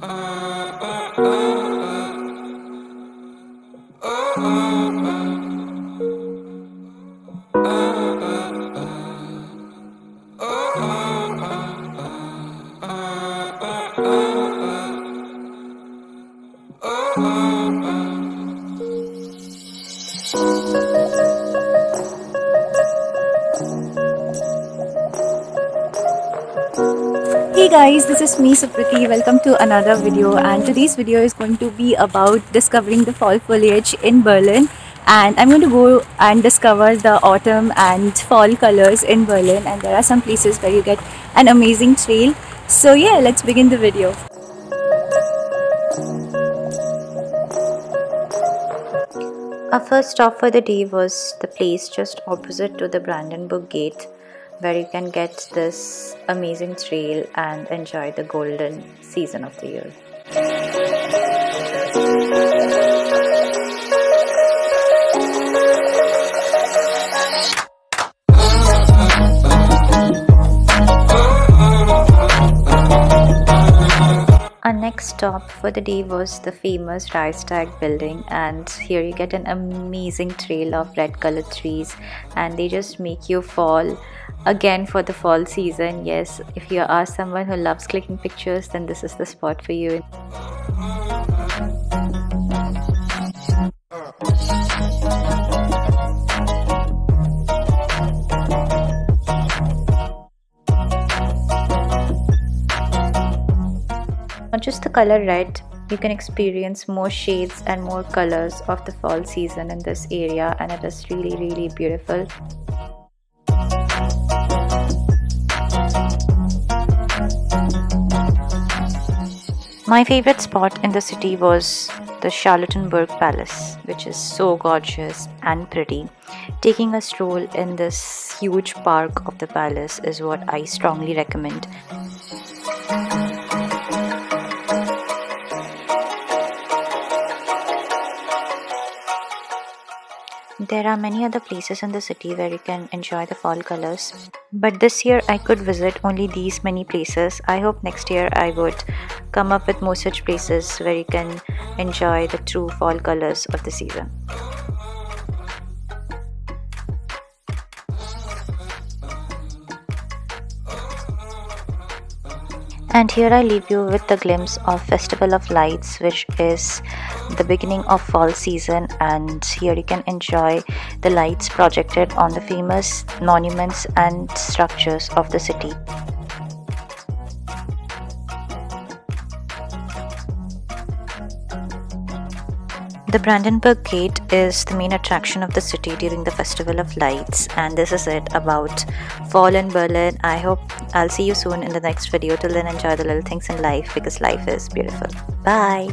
Uh... Hey guys, this is me Supriti. Welcome to another video and today's video is going to be about discovering the fall foliage in Berlin and I'm going to go and discover the autumn and fall colors in Berlin and there are some places where you get an amazing trail. So yeah, let's begin the video. Our first stop for the day was the place just opposite to the Brandenburg Gate where you can get this amazing trail and enjoy the golden season of the year. Next stop for the day was the famous Reichstag building and here you get an amazing trail of red colored trees and they just make you fall again for the fall season. Yes if you are someone who loves clicking pictures then this is the spot for you Not just the color red, you can experience more shades and more colors of the fall season in this area and it is really really beautiful. My favorite spot in the city was the Charlottenburg Palace, which is so gorgeous and pretty. Taking a stroll in this huge park of the palace is what I strongly recommend. There are many other places in the city where you can enjoy the fall colors. But this year I could visit only these many places. I hope next year I would come up with more such places where you can enjoy the true fall colors of the season. And here I leave you with a glimpse of Festival of Lights, which is the beginning of fall season. And here you can enjoy the lights projected on the famous monuments and structures of the city. The Brandenburg Gate is the main attraction of the city during the Festival of Lights, and this is it about fall in Berlin. I hope I'll see you soon in the next video. Till then, enjoy the little things in life because life is beautiful. Bye.